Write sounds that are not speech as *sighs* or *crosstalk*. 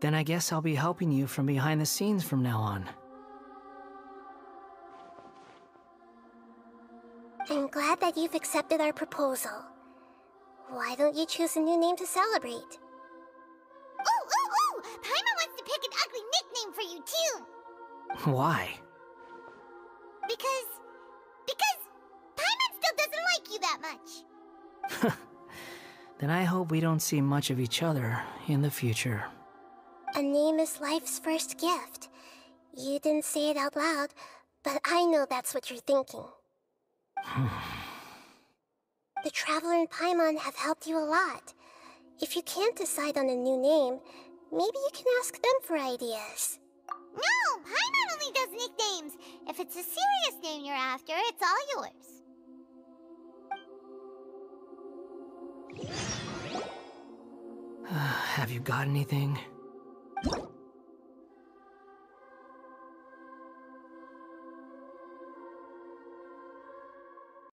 Then I guess I'll be helping you from behind the scenes from now on. I'm glad that you've accepted our proposal. Why don't you choose a new name to celebrate? Ooh, ooh, ooh! Paimon wants to pick an ugly nickname for you, too! Why? Because... Because... Paimon still doesn't like you that much! *laughs* Then I hope we don't see much of each other in the future. A name is life's first gift. You didn't say it out loud, but I know that's what you're thinking. *sighs* the Traveler and Paimon have helped you a lot. If you can't decide on a new name, maybe you can ask them for ideas. No! Paimon only does nicknames! If it's a serious name you're after, it's all yours. *sighs* Have you got anything?